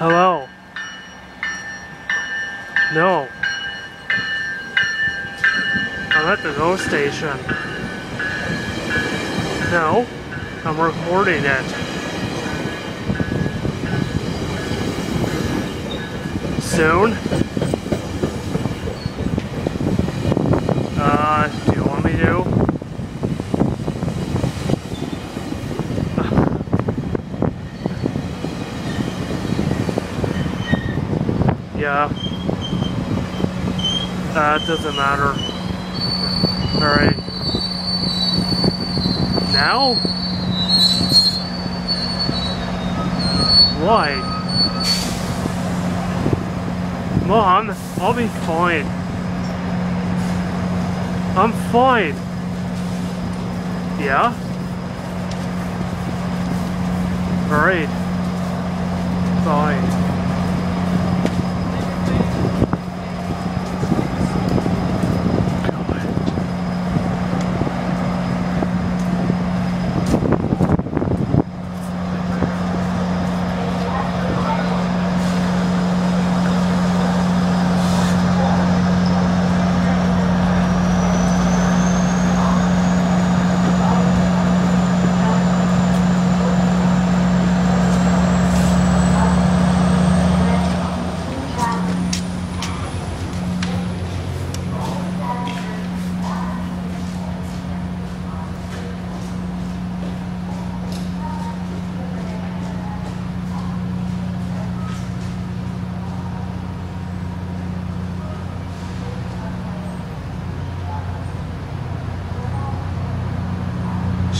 Hello? No. I'm at the GO station. No, I'm recording it. Soon? Yeah. That doesn't matter. Alright. Now? Why? Mom, I'll be fine. I'm fine. Yeah? Alright. Fine.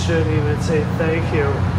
Shouldn't even say thank you.